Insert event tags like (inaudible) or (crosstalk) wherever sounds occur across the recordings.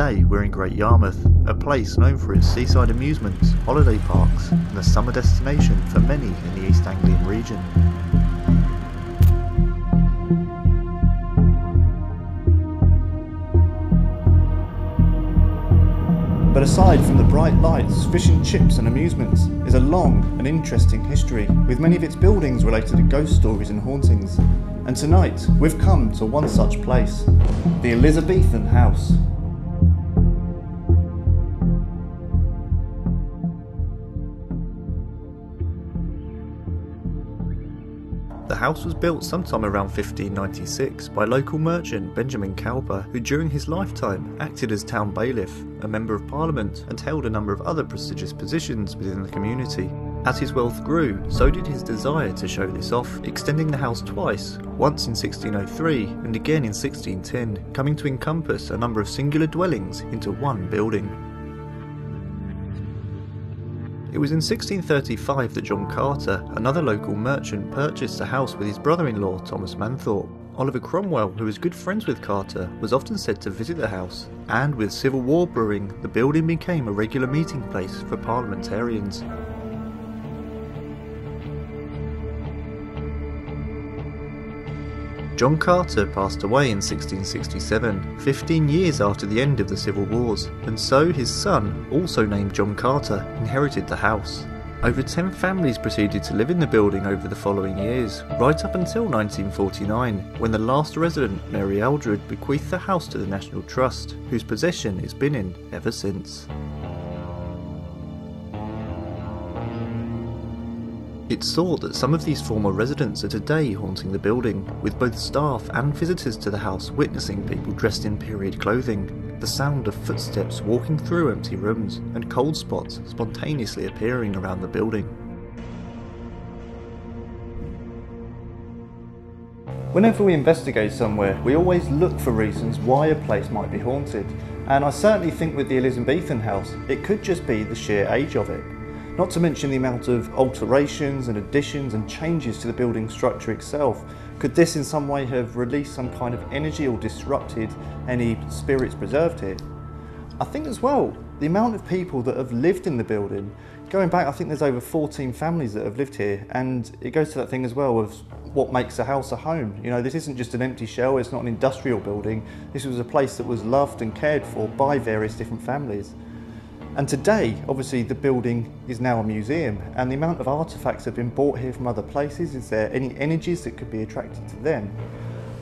Today we're in Great Yarmouth, a place known for its seaside amusements, holiday parks, and a summer destination for many in the East Anglian region. But aside from the bright lights, fish and chips and amusements, is a long and interesting history, with many of its buildings related to ghost stories and hauntings. And tonight, we've come to one such place, the Elizabethan House. House was built sometime around 1596 by local merchant Benjamin Cowper, who during his lifetime acted as town bailiff, a member of parliament, and held a number of other prestigious positions within the community. As his wealth grew, so did his desire to show this off, extending the house twice, once in 1603 and again in 1610, coming to encompass a number of singular dwellings into one building. It was in 1635 that John Carter, another local merchant, purchased a house with his brother in law, Thomas Manthorpe. Oliver Cromwell, who was good friends with Carter, was often said to visit the house, and with civil war brewing, the building became a regular meeting place for parliamentarians. John Carter passed away in 1667, 15 years after the end of the Civil Wars, and so his son, also named John Carter, inherited the house. Over 10 families proceeded to live in the building over the following years, right up until 1949, when the last resident, Mary Aldred, bequeathed the house to the National Trust, whose possession it's been in ever since. It's thought that some of these former residents are today haunting the building, with both staff and visitors to the house witnessing people dressed in period clothing, the sound of footsteps walking through empty rooms, and cold spots spontaneously appearing around the building. Whenever we investigate somewhere, we always look for reasons why a place might be haunted, and I certainly think with the Elizabethan house, it could just be the sheer age of it. Not to mention the amount of alterations and additions and changes to the building structure itself. Could this in some way have released some kind of energy or disrupted any spirits preserved here? I think as well, the amount of people that have lived in the building, going back, I think there's over 14 families that have lived here, and it goes to that thing as well of what makes a house a home. You know, this isn't just an empty shell, it's not an industrial building. This was a place that was loved and cared for by various different families. And today, obviously, the building is now a museum, and the amount of artefacts that have been brought here from other places. Is there any energies that could be attracted to them?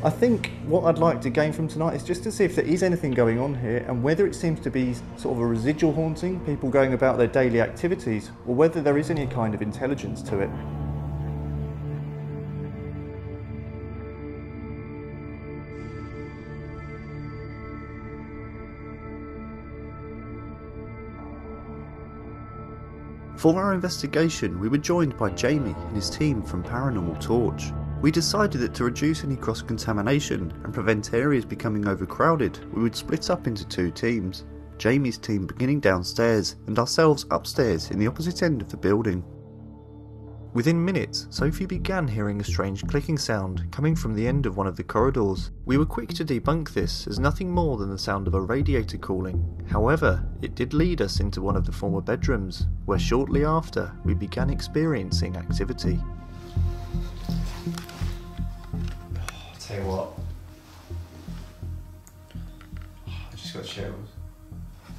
I think what I'd like to gain from tonight is just to see if there is anything going on here and whether it seems to be sort of a residual haunting, people going about their daily activities, or whether there is any kind of intelligence to it. For our investigation, we were joined by Jamie and his team from Paranormal Torch. We decided that to reduce any cross contamination and prevent areas becoming overcrowded, we would split up into two teams. Jamie's team beginning downstairs and ourselves upstairs in the opposite end of the building. Within minutes, Sophie began hearing a strange clicking sound coming from the end of one of the corridors. We were quick to debunk this as nothing more than the sound of a radiator cooling. However, it did lead us into one of the former bedrooms, where shortly after we began experiencing activity. Oh, I'll tell you what. I just got chills.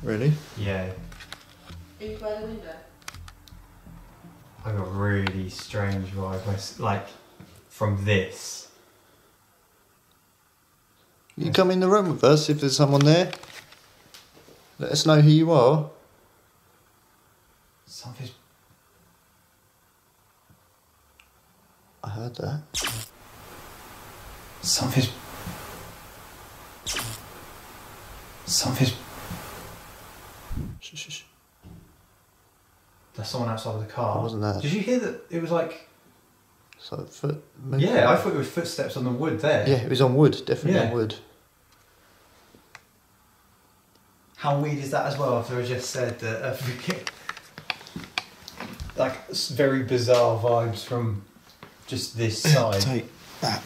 Really? Yeah, Are you by the window? I got a really strange vibe. Like from this. You come in the room with us if there's someone there. Let us know who you are. Something's I heard that. something's something's. Shh, shh, shh. There's someone outside of the car. Wasn't there? Did you hear that? It was like. So foot. Yeah, I thought it was footsteps on the wood there. Yeah, it was on wood. Definitely Yeah. on wood. How weird is that as well? After I just said that, uh, (laughs) like very bizarre vibes from just this side. Take that.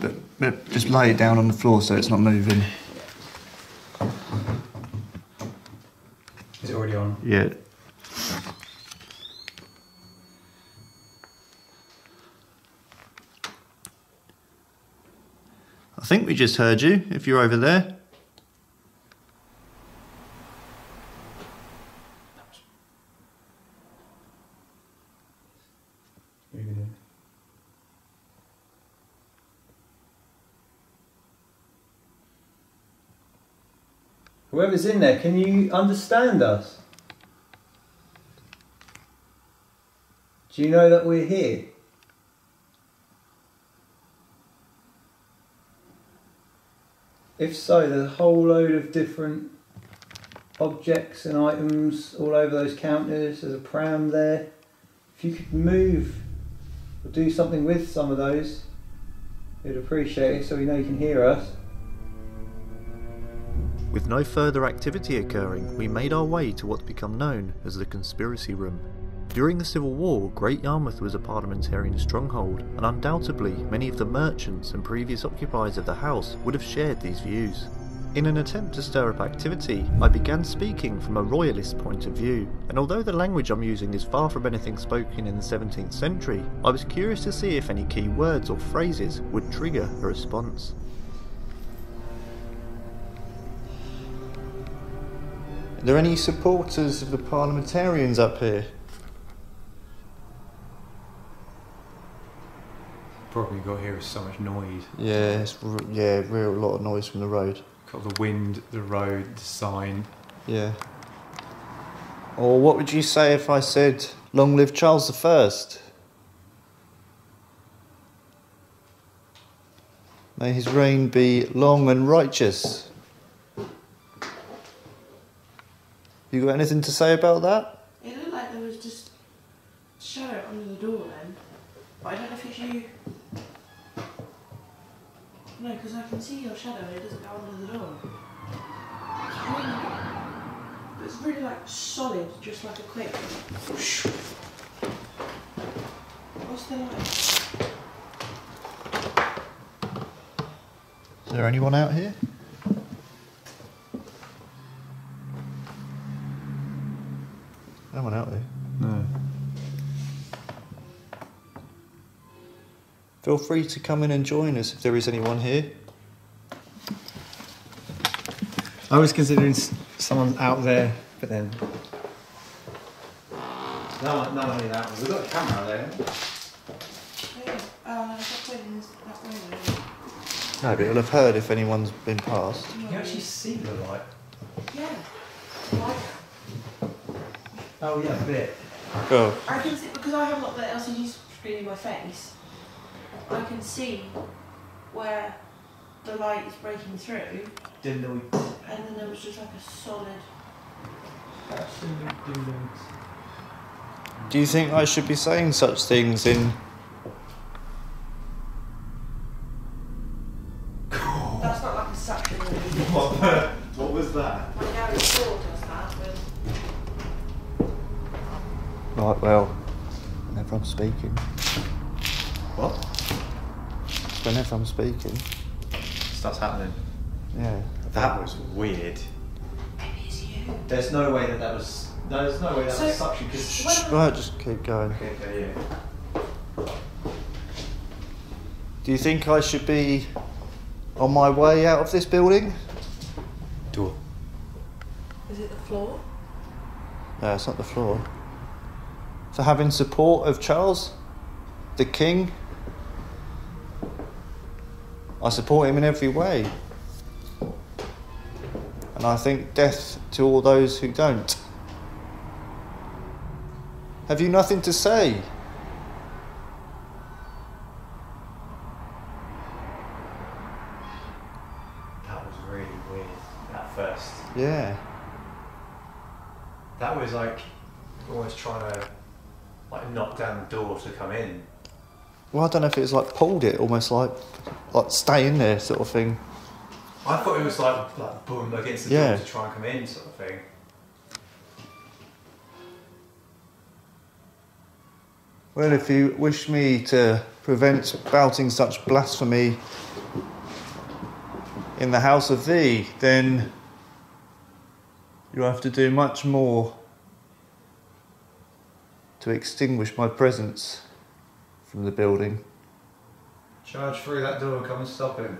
But, but just lay it down on the floor so it's not moving. is it already on? Yeah. I think we just heard you, if you're over there. Whoever's in there, can you understand us? Do you know that we're here? If so, there's a whole load of different objects and items all over those counters. There's a pram there. If you could move or do something with some of those, we'd appreciate it so we know you can hear us. With no further activity occurring, we made our way to what's become known as the Conspiracy Room. During the Civil War, Great Yarmouth was a parliamentarian stronghold, and undoubtedly many of the merchants and previous occupiers of the house would have shared these views. In an attempt to stir up activity, I began speaking from a royalist point of view, and although the language I'm using is far from anything spoken in the 17th century, I was curious to see if any key words or phrases would trigger a response. Are there any supporters of the parliamentarians up here? Probably got here is so much noise. Yeah, it's yeah, real lot of noise from the road. Got the wind, the road, the sign. Yeah. Or what would you say if I said, "Long live Charles the First"? May his reign be long and righteous. You got anything to say about that? It looked like there was just shadow under the door then. But I don't know if it's you. No, because I can see your shadow it doesn't go under the door. It's really, like solid, just like a quick. What's the like? Is there anyone out here? No one out here. Feel free to come in and join us if there is anyone here. I was considering someone out there, but then. No one, no one in that. We've got a camera there. Yeah. Uh, oh, no, it's not pointing this- that way though. No, but you'll have heard if anyone's been past. You can actually see the light. Yeah. Like, Oh, yeah, a bit. Oh, I can see because I haven't got the LCD screen in my face. I can see where the light is breaking through, Didn't we? and then there was just like a solid. do you think I should be saying such things in? That's not like a suction or anything. What was that? My Gary Shaw does that, but Right, well, whenever I'm speaking. What? Whenever I'm speaking. Stuff's happening. Yeah. That was weird. maybe it's you. There's no way that that was. There's no way that So- was suction because. When Right, just keep going. Okay, okay, yeah. Do you think I should be on my way out of this building? Door. Is it the floor? No, it's not the floor. For having support of Charles, the King. I support him in every way. And I think death to all those who don't. Have you nothing to say? That was really weird at first. Yeah. That was like almost trying to like knock down the door to come in. Well, I don't know if it was like pulled it, almost like like stay in there sort of thing. I thought it was like like boom against the Yeah. door to try and come in sort of thing. Well, if you wish me to prevent spouting such blasphemy in the house of thee, then you have to do much more to extinguish my presence from the building. Charge through that door, come and stop him.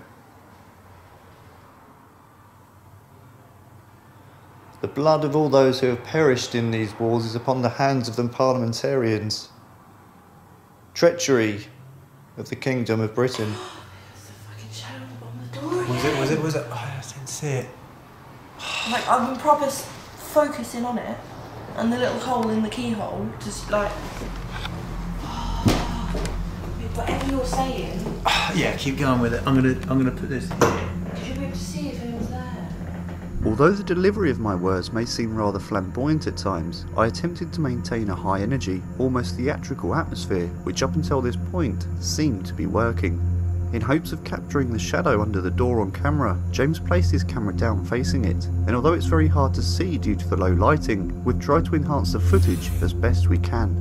The blood of all those who have perished in these wars is upon the hands of the parliamentarians. Treachery of the Kingdom of Britain. (gasps) There's a fucking shadow on the door. Was it? Was it? Was it? Oh, I didn't see it. (sighs) Like I've been proper focusing on it, and the little hole in the keyhole, just like. Whatever you're saying, ah, Yeah, keep going with it. I'm gonna I'm gonna put this here. because you'll to see if anyone's there. Although the delivery of my words may seem rather flamboyant at times, I attempted to maintain a high energy, almost theatrical atmosphere, which up until this point seemed to be working. In hopes of capturing the shadow under the door on camera, James placed his camera down facing it, and although it's very hard to see due to the low lighting, we've tried to enhance the footage as best we can.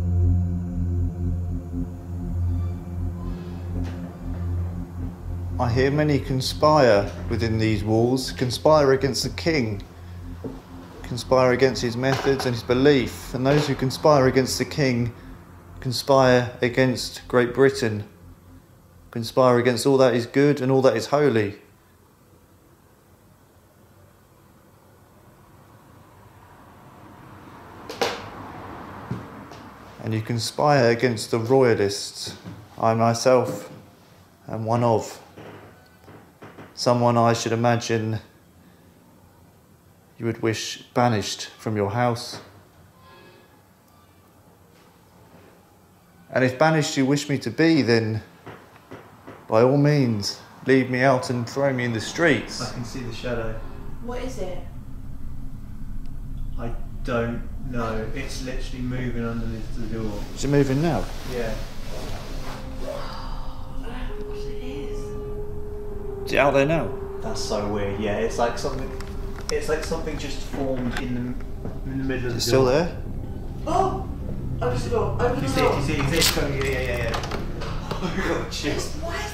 I hear many conspire within these walls, conspire against the king, conspire against his methods and his belief, and those who conspire against the king conspire against Great Britain, conspire against all that is good and all that is holy. And you conspire against the royalists. I myself am one of someone I should imagine you would wish banished from your house. And if banished you wish me to be, then by all means leave me out and throw me in the streets. I can see the shadow. What is it? I don't know. It's literally moving underneath the door. Is it moving now? Yeah. Out there now? That's so weird. Yeah, it's like something. It's like something just formed in the in the middle of Is the it still there? Oh! Open the door. Open You the see door. it? You see it? You see it? Going, yeah, yeah, yeah, yeah. Oh my god, shit. What is,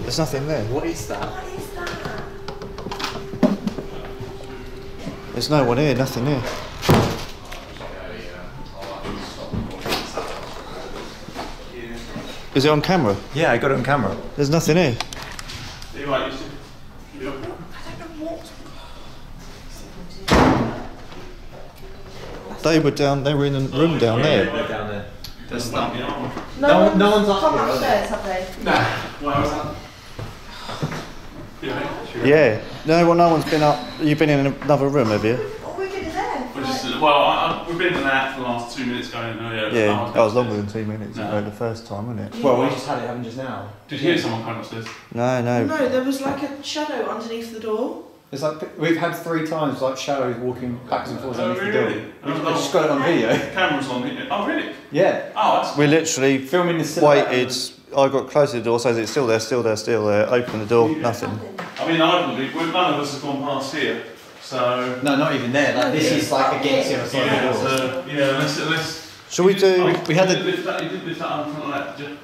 There's nothing there. What is that? what is that? There's no one here, nothing here. Is it on camera? Yeah, I got it on camera. There's nothing here. I don't know what. They were down. They were in a room down there. down there. There's not. No, No one- no one's up come here, are they? upstairs, have they? Yeah. No, well, no one's been up. You've been in another room, have you? All we did is there. Which uh, is, well, I, I, we've been in that for the last two minutes going, oh yeah. Yeah. oh, That was longer than two minutes. No. ago, the first time, wasn't it? Well, we just had it happen just now. Did you hear someone coming upstairs? No, no. No, there was like a shadow underneath the door. It's like we've had three times like shadows walking backwards and forwards Oh, underneath the oh, really? door. Oh, We've oh. just got it on oh, video. Camera's on here. Oh, really? Yeah. Oh, that's. We literally Filming the silhouette waited. I got close to the door, says it's still there, still there, still there. Open the door, nothing. Nothing. I mean, I believe well, none of us have gone past here, so. No, not even there. Like this yeah. is like against the other side Yeah, of the door. so, yeah, let's. let's Shall we you did- do? oh, we had you the- did lift that, you did lift that up in front of that.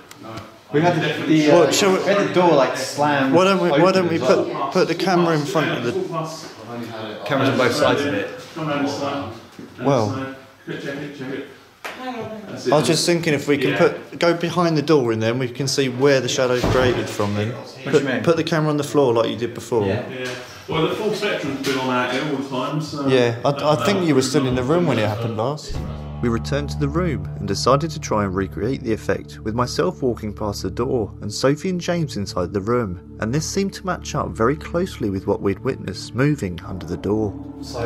Did you? No. We had the, the, uh, Well, we- we had the door like slammed. Why don't we? Why don't we open as well. put put the camera in front of the? the. cameras on both sides of it? Come round this side. And Well. so, check it, check it. Hang on, hang on. That's it. I was just thinking if we can Yeah. put go behind the door in there, and we can see where the shadow's created from. Then put, put the camera on the floor like you did before. Yeah. Yeah. Well, the full spectrum's been on out here all the time, so. Yeah, I, I think you were still in the room when it happened last. We returned to the room and decided to try and recreate the effect with myself walking past the door and Sophie and James inside the room. And this seemed to match up very closely with what we'd witnessed moving under the door. So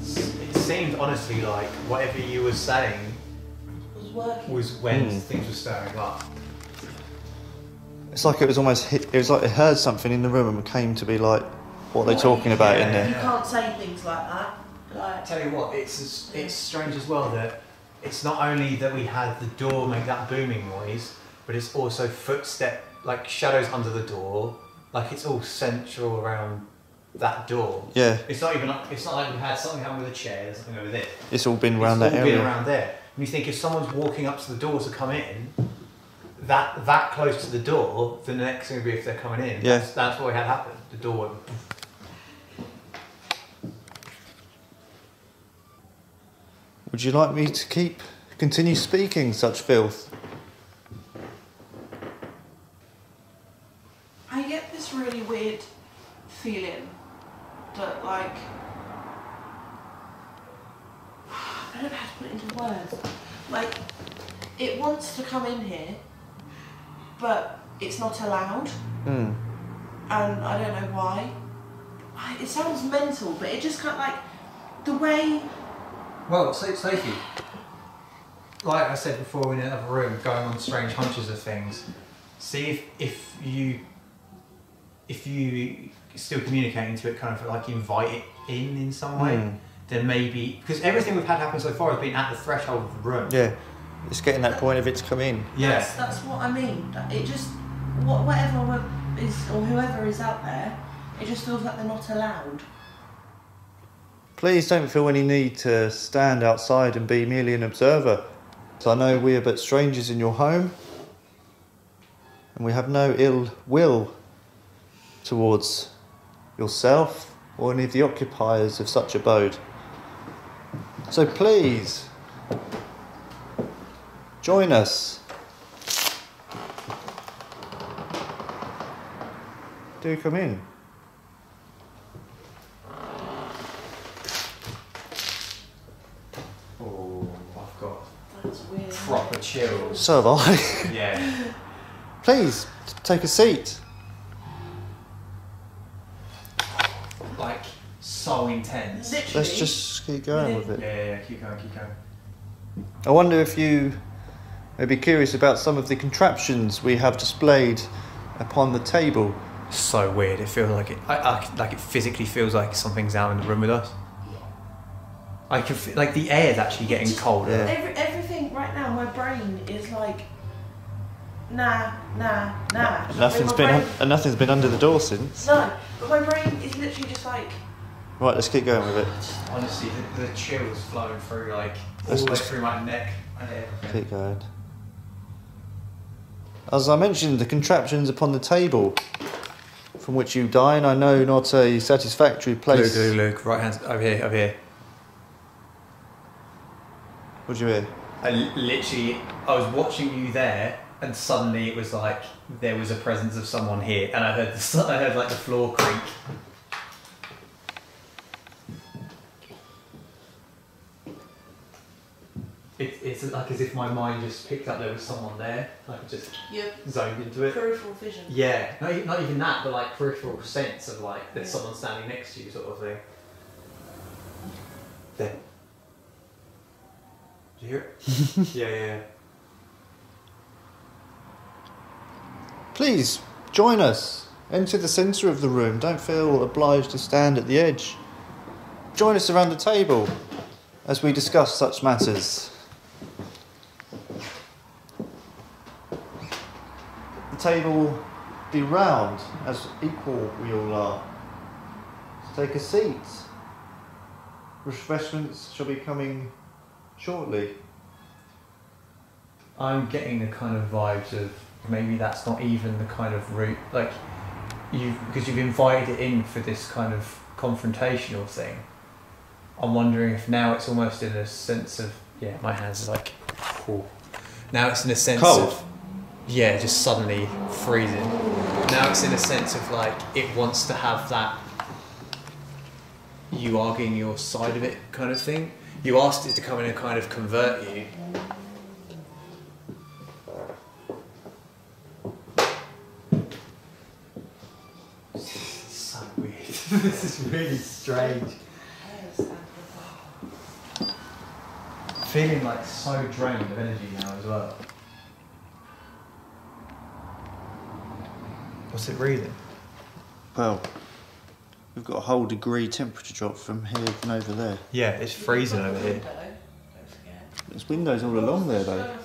it seemed honestly like whatever you were saying was working. was when Hmm. things were stirring up. It's like it was almost hit, it was like it heard something in the room and came to be like, what are they talking about in there? You can't say things like that. I Like, tell you what, it's it's strange as well that it's not only that we had the door make that booming noise, but it's also footstep like shadows under the door. Like it's all central around that door. Yeah, It's not even. It's not like we had something happen with a chair. Something over there. it's all been It's around that all been around there. And you think if someone's walking up to the door to come in, that that close to the door, then the next thing would be if they're coming in. Yeah. That's, that's what we had happened. The door went. Would you like me to keep continue speaking such filth? I get this really weird feeling that, like, I don't know how to put it into words. Like, it wants to come in here, but it's not allowed, Hmm. and I don't know why. It sounds mental, but it just kind of like the way. Well, so Sophie, like I said before in another room, going on strange hunches of things. See if if you if you still communicating to it, kind of like invite it in in some way. Hmm. Then maybe because everything we've had happen so far has been at the threshold of the room. Yeah, it's getting that point of it's come in. That's, that's what I mean. It just wha- whatever is or whoever is out there, it just feels like they're not allowed. Please don't feel any need to stand outside and be merely an observer. So I know we are but strangers in your home, and we have no ill will towards yourself or any of the occupiers of such abode. So please, join us. Do come in. Oh, I've got That's weird. proper chills. So have I. Yeah. (laughs) Please, take a seat. Like so intense. Literally. Let's just keep going with Yeah, it. yeah, yeah. Keep going, keep going. I wonder if you may be curious about some of the contraptions we have displayed upon the table. So weird. It feels like it. I, I, like it physically feels like something's out in the room with us. I can feel, like the air's actually getting colder. Yeah. Every, nah, nah, nah. Nothing's My been brain- un- and nothing's been under the door since. No, but my brain is literally just like, Right, let's keep going with it. Honestly, the, the chills flowing through like all Let's the way through my neck and everything. Keep going. As I mentioned, the contraptions upon the table from which you dine, I know not a satisfactory place. Luke, Luke, Luke, right hand over here, over here. What do you hear? I l- literally, I was watching you there, and suddenly it was like there was a presence of someone here, and I heard the, s- I heard like the floor creak. It, it's like as if my mind just picked up there was someone there. I could just your zoned into it. peripheral vision. Yeah, not, e- not even that, but like peripheral sense of like there's Yeah. someone standing next to you, sort of thing. There. Do you hear it? (laughs) yeah, yeah, yeah. Please join us. Enter the centre of the room. Don't feel obliged to stand at the edge. Join us around the table as we discuss such matters. The table be round, as equal we all are. Take a seat. Refreshments shall be coming shortly. I'm getting the kind of vibes of maybe that's not even the kind of route like you because you've invited it in for this kind of confrontational thing. I'm wondering if now it's almost in a sense of yeah, my hands are like cool. Now it's in a sense Cold? of yeah, just suddenly freezing. Now it's in a sense of like it wants to have that you arguing your side of it kind of thing. You asked it to come in and kind of convert you. Really strange. Feeling like so drained of energy now as well. What's it reading? Well, we've got a whole degree temperature drop from here and over there. Yeah, it's freezing over here. Window. There's windows all along there though. Another.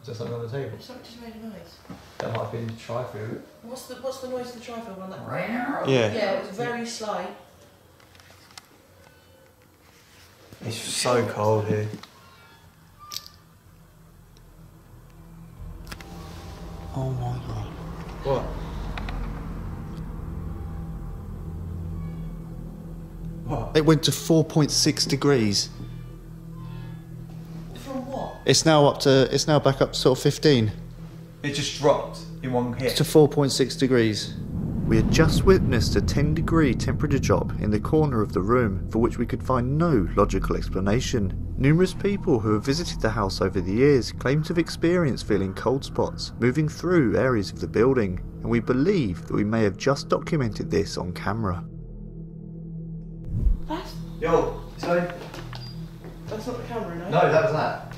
Is there something on the table? Something just made a noise. That might have been TriField. What's the what's the noise of the TriField one? Like Yeah. yeah, it was very slight. It's so cold here. Oh my god. What? What? It went to 4.6 degrees. From what? It's now up to. It's now back up to sort of 15 It just dropped in one hit. to 4.6 degrees. We had just witnessed a 10 degree temperature drop in the corner of the room for which we could find no logical explanation. Numerous people who have visited the house over the years claim to have experienced feeling cold spots moving through areas of the building, and we believe that we may have just documented this on camera. That's, Yo, so that's not the camera, no? no, that was that.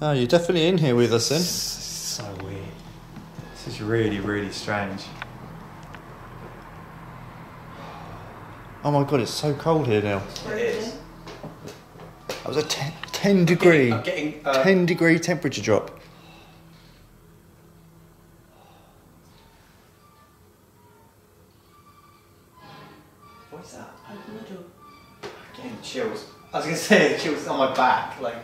Oh, you're definitely in here with us then. This is so weird. This is really, really strange. Oh my god, it's so cold here now. It is. That was a 10, 10 degree, I'm getting. Uh, 10 degree temperature drop. What's that? Open the door. Getting chills. I was gonna say the chills on my back, like.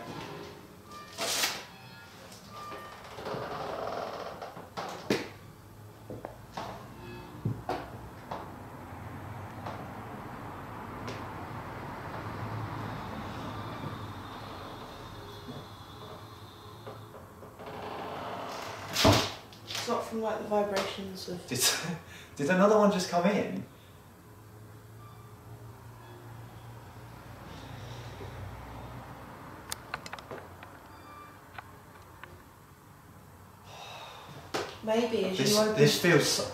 It's not from like the Did, (laughs) did another one just come in? Maybe as This, you open. this feels.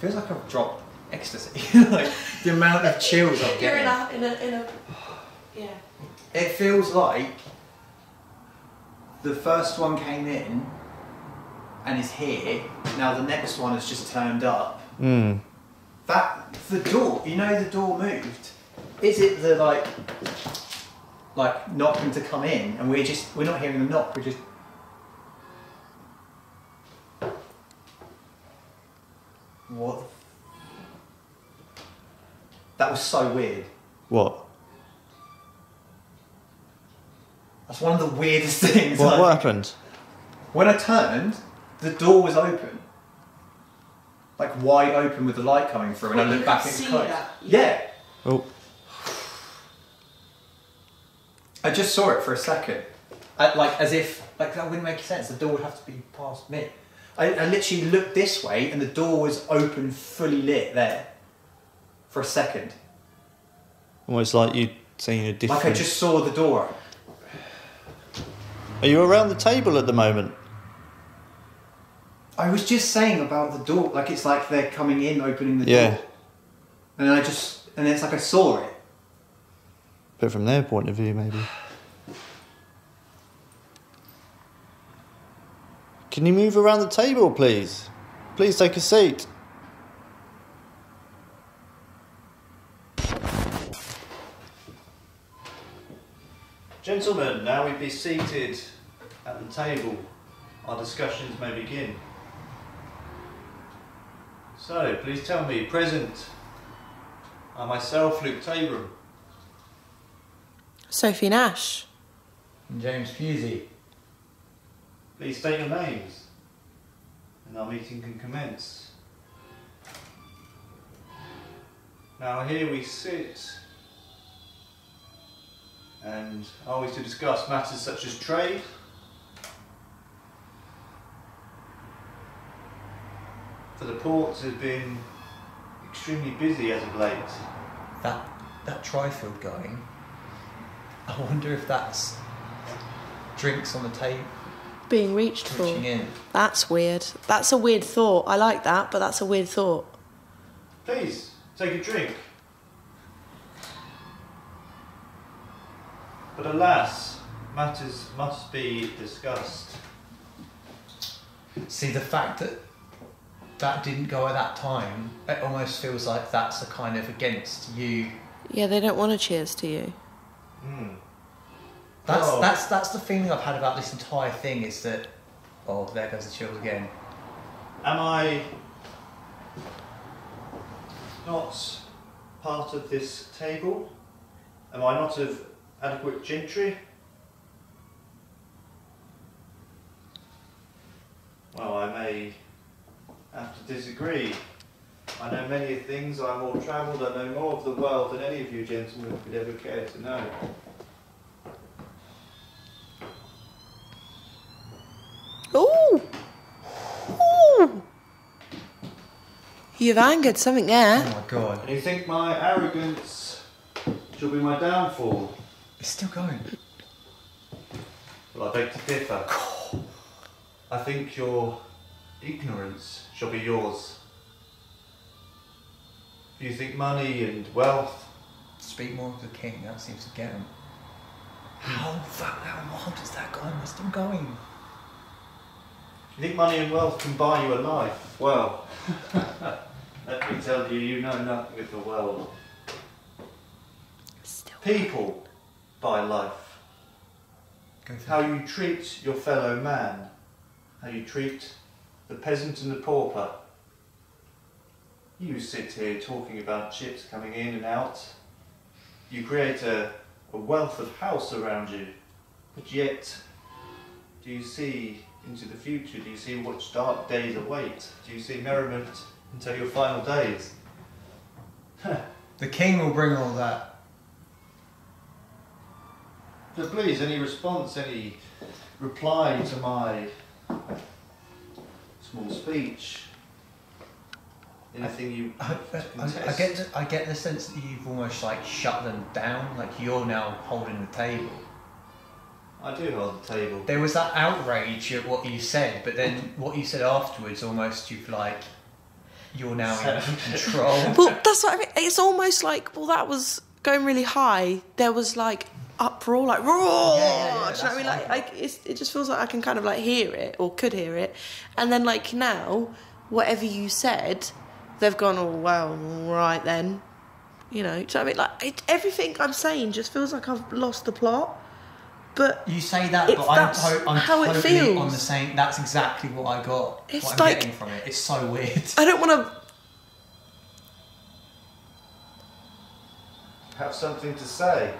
Feels like I've dropped ecstasy. (laughs) like the amount of chills I'm (laughs) You're in getting. a, in a, in a. Yeah. It feels like the first one came in and is here. Now the next one has just turned up. Hmm. That the door. You know the door moved. Is it the like like knocking to come in and we're just we're not hearing the knock. We're just what? That was so weird. What? That's one of the weirdest (laughs) things. What, like- what happened? When I turned, the door was open. Like wide open with the light coming through, and Well, I looked back and it was closed. that, Yeah. Oh, I just saw it for a second. I, like as if like that wouldn't make sense. The door would have to be past me. I, I literally looked this way and the door was open, fully lit there. For a second. almost like you'd seen a different. Like I just saw the door. Are you around the table at the moment? I was just saying about the door, like it's like they're coming in, opening the Yeah. door. And I just and it's like I saw it. But from their point of view, maybe. Can you move around the table, please? Please take a seat. Gentlemen, now we be seated at the table. Our discussions may begin. So, please tell me, present are myself, Luke Tabram. Sophie Nash. And James Pewsey. Please state your names, and our meeting can commence. Now, here we sit, and are we to discuss matters such as trade? For the ports have been extremely busy as of late. That that trifield going. I wonder if that's drinks on the table Being reached for. in. That's weird. That's a weird thought. I like that, but that's a weird thought. Please, take a drink. But alas, matters must be discussed. See the fact that that didn't go at that time, it almost feels like that's a kind of against you. Yeah, they don't want to cheers to you. Hmm. That's Oh. that's that's the feeling I've had about this entire thing is that oh there goes the chills again. Am I not part of this table? Am I not of adequate gentry? Well, I may have to disagree. I know many things, I'm more travelled, I know more of the world than any of you gentlemen could ever care to know. Ooh! Ooh! You've angered something there. Oh my god. And you think my arrogance shall be my downfall? It's still going. Well, I beg to differ. I think your ignorance shall be yours. If you think money and wealth, Speak more of the king, that seems to get him. How fuck how long does that go? It's still going. you think money and wealth can buy you a life, well, (laughs) let me tell you, you know nothing of the world. Still. People buy life. Go How you treat your fellow man, how you treat the peasant and the pauper. You sit here talking about chips coming in and out. You create a, a wealth of house around you, but yet, do you see into the future? Do you see what dark days await? Do you see merriment until your final days? The king will bring all that. So please, any response, any reply to my small speech? Anything you I, I, I get the, I get the sense that you've almost like shut them down, like you're now holding the table. I do hold the table. There was that outrage at what you said, but then (laughs) what you said afterwards, almost you've like you're now in (laughs) control. Well, that's what I mean. It's almost like, well, that was going really high. There was like uproar, like roar. Yeah, yeah, yeah, Do you know what I mean? Like, like it's, it just feels like I can kind of like hear it or could hear it, and then like now, whatever you said, they've gone, oh well, right then. You know, do you know what I mean? Like it, everything I'm saying just feels like I've lost the plot. But You say that, but I'm, that's to- I'm how it totally feels. on the same. That's exactly what I got. It's what I'm like- getting from it. It's so weird. I don't want to. Have something to say.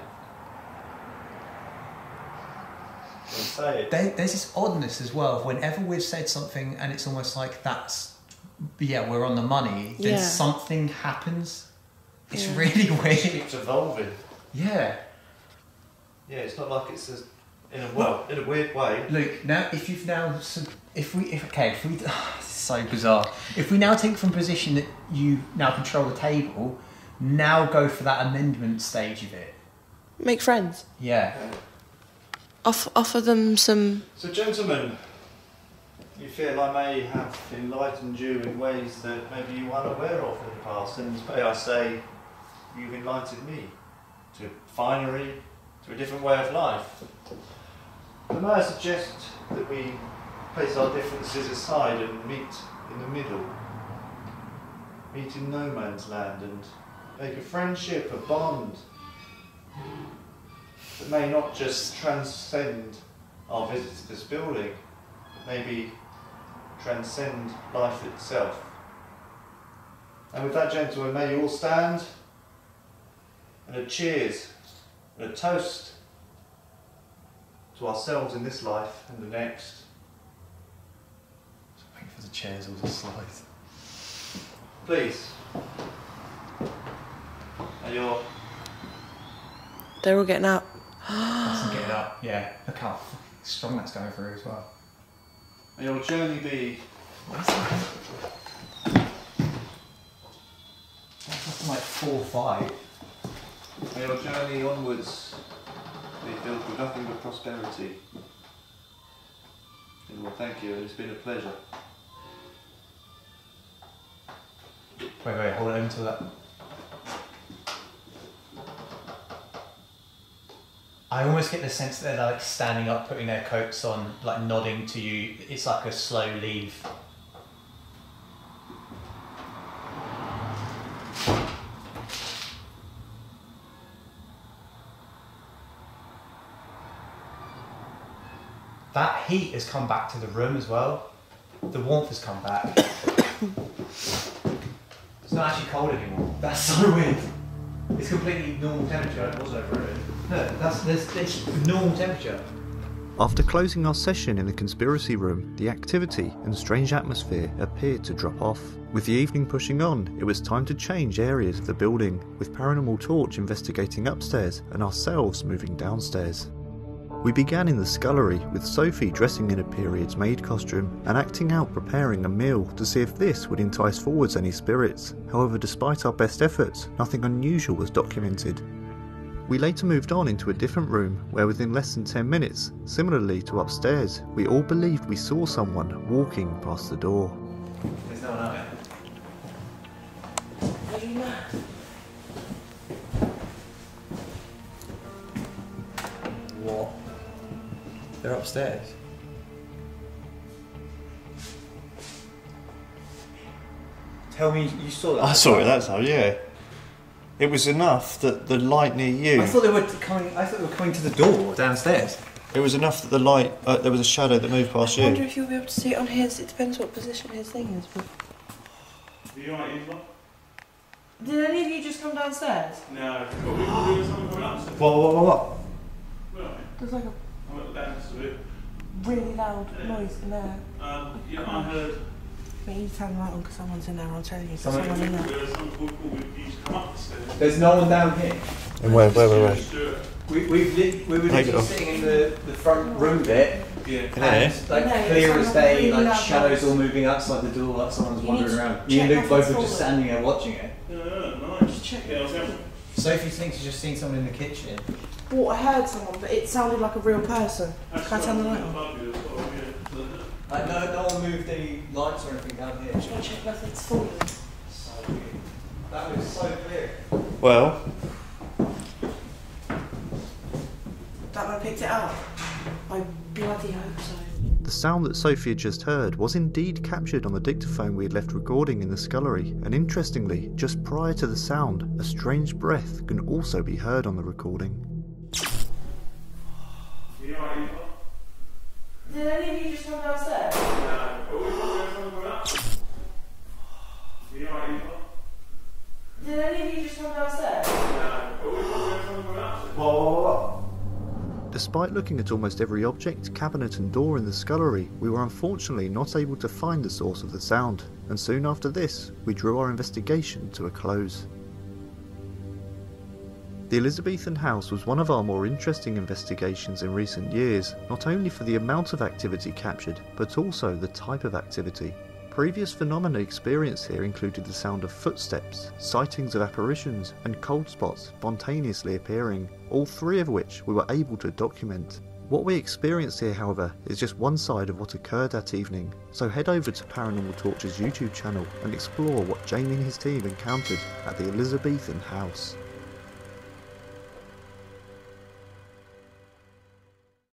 Then say it. There, there's this oddness as well. Whenever we've said something, and it's almost like that's yeah, we're on the money. Then Yeah. something happens. It's Yeah. really It weird. keeps evolving. Yeah. Yeah, it's not like it's a, in a well, in a weird way. Luke, now if you've now if we if okay if we (sighs) this is so bizarre if we now take from position that you now control the table, now go for that amendment stage of it. Make friends. Yeah. Off, offer them some. So, gentlemen, you feel I may have enlightened you in ways that maybe you weren't aware of in the past, and may I say, you've enlightened me to finery, to a different way of life. But may I suggest that we place our differences aside and meet in the middle? Meet in no man's land and make a friendship, a bond that may not just transcend our visit to this building, but maybe transcend life itself. And with that, gentlemen, may you all stand and a cheers and a toast to ourselves in this life and the next. Just Waiting for the chairs all to slide. Please. And your They're all getting out. That's get it up. Yeah. Look how strong that's going through as well. may your journey be What's that? That's like four or five. may your journey onwards be filled with nothing but prosperity. And well, thank you. and It's been a pleasure. Wait, wait, hold on until that. I almost get the sense that they're like standing up, putting their coats on, like nodding to you. It's like a slow leave. That heat has come back to the room as well. The warmth has come back. It's not actually cold anymore. That's so weird. It's completely normal temperature. It was over it. That's normal temperature. After closing our session in the conspiracy room, the activity and strange atmosphere appeared to drop off. With the evening pushing on, it was time to change areas of the building, with Paranormal Torch investigating upstairs and ourselves moving downstairs. We began in the scullery with Sophie dressing in a period's maid costume and acting out preparing a meal to see if this would entice forwards any spirits. However, despite our best efforts, nothing unusual was documented. We later moved on into a different room where within less than 10 minutes, similarly to upstairs, we all believed we saw someone walking past the door. There's no one out there. Are you mad? What? They're upstairs. Tell me you saw that. I saw it that time, yeah. It was enough that the light near you. I thought they were coming. I thought they were coming to the door downstairs. It was enough that the light. Uh, there was a shadow that moved past I wonder you. if you'll be able to see it on his. It depends what position his thing is. But... Are you alright, Eva? Did any of you just come downstairs? No. Are we all doing something coming upstairs? What? What? What? what? There's like a I'm at the dance a really loud noise in there. Um, yeah, I heard. But you turn the light on because someone's in there. I'm telling you, there's Someone- someone in there. There was some called called you to come up the. There's no one down here. And where, where, where, where? We we've lit, we were Take it literally off. sitting in the, the front room bit, Yeah. and like No, clear as not day, really like loud shadows noise. all moving outside the door, like someone's You wandering to around. Me and check Luke both were just standing there watching it. Yeah, nice. Just check Yeah, I was out. Sophie thinks she's just seen someone in the kitchen. Well, I heard someone, but it sounded like a real person. Can I turn the light on? above you as well, yeah. Like no, no one moved any lights or anything down here. Just want to check whether it's falling. So weird. That was so clear. Well, That man picked it up. I bloody hope so. the sound that Sophie had just heard was indeed captured on the dictaphone we had left recording in the scullery, and interestingly, just prior to the sound, a strange breath can also be heard on the recording. Did any of you just come downstairs? Uh, no. Are we all doing something coming upstairs? Are you alright, Eva? Did any of you just come downstairs? Uh, no. Are we all doing something coming upstairs? Whoa, whoa, whoa, Despite looking at almost every object, cabinet, and door in the scullery, we were unfortunately not able to find the source of the sound, and soon after this, we drew our investigation to a close. The Elizabethan house was one of our more interesting investigations in recent years, not only for the amount of activity captured, but also the type of activity. Previous phenomena experienced here included the sound of footsteps, sightings of apparitions, and cold spots spontaneously appearing, all three of which we were able to document. What we experienced here, however, is just one side of what occurred that evening, so head over to Paranormal Torch's YouTube channel and explore what Jamie and his team encountered at the Elizabethan house.